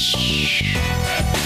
Shh.